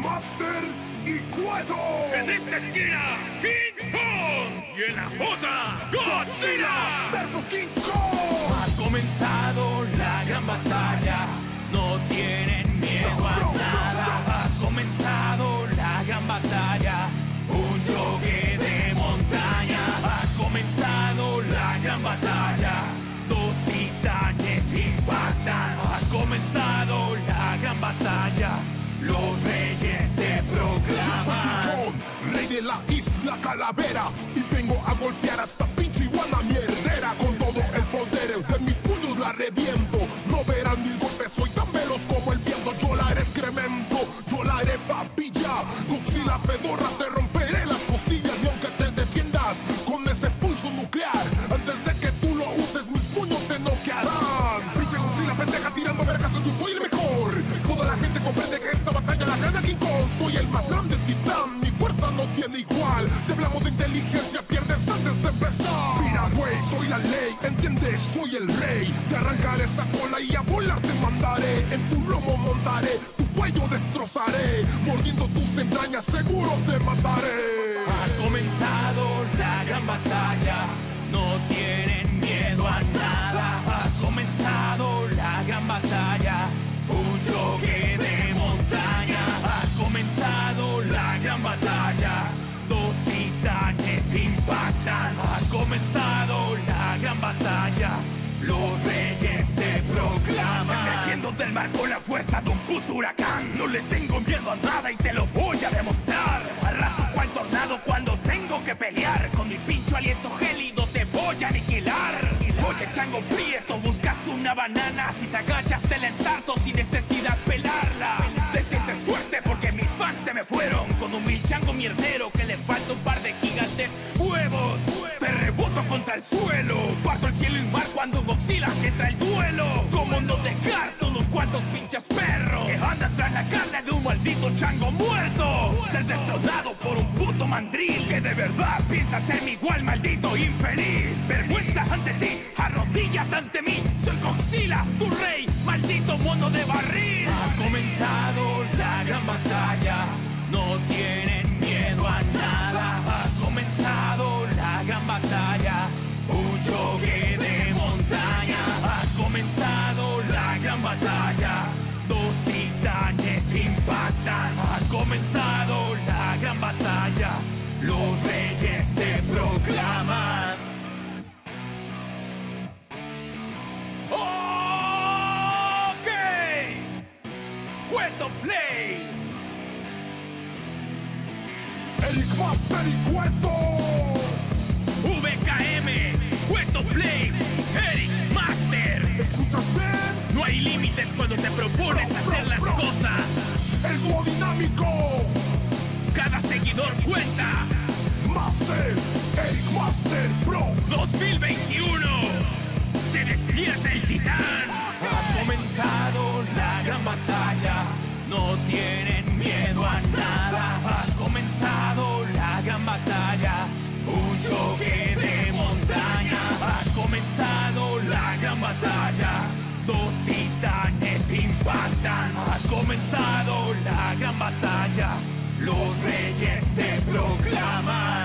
Master y Cueto. En esta esquina, King Kong. Y en la otra, Godzilla. versus King Kong. Ha comenzado la gran batalla. No tienen miedo a nada. Ha comenzado la gran batalla. Un choque de montaña. Ha comenzado la gran batalla. Dos titanes impactan. Ha comenzado la gran batalla. Los calavera Y vengo a golpear hasta pinche iguana mierdera. Con todo el poder de mis puños la reviento igual. Si hablamos de inteligencia pierdes antes de empezar. Mira güey, soy la ley, entiendes, soy el rey. Te arrancaré esa cola y a volar te mandaré. En tu lomo montaré, tu cuello destrozaré. Mordiendo tus entrañas seguro te mataré. Ha comenzado la gran batalla, no tienen miedo a nada. Ha comenzado la gran batalla, un choque del mar con la fuerza de un puto huracán. No le tengo miedo a nada y te lo voy a demostrar. Arraso cual tornado cuando tengo que pelear. Con mi pincho aliento gélido te voy a aniquilar. Oye, chango prieto, buscas una banana. Si te agachas, te la ensarto sin necesidad pelarla. Te sientes fuerte porque mis fans se me fueron. Con un mil chango mierdero que le falta un par de gigantes huevos. Te reboto contra el suelo. Parto el cielo y mar cuando Godzilla entra el. Chango muerto. Ser destronado por un puto mandril que de verdad piensa ser mi igual maldito infeliz. Vergüenza ante ti, arrodíllate ante mí. Soy Godzilla, tu rey, maldito mono de barril. Ha comenzado la gran batalla, no tienen reyes se proclaman. Ok. Cuento Play. Eric Master y Cueto VKM. Cuento Play. Eric Master. ¿Escuchas bien? No hay límites cuando te propones hacer las cosas. El dúo dinámico Cada seguidor cuenta. Master, Master Pro 2021. Se despierta el titán. Ha comenzado la gran batalla, no tienen miedo a nada. Ha comenzado la gran batalla, un choque de montaña. Ha comenzado la gran batalla, dos titanes impactan. Ha comenzado la gran batalla, los reyes se proclaman.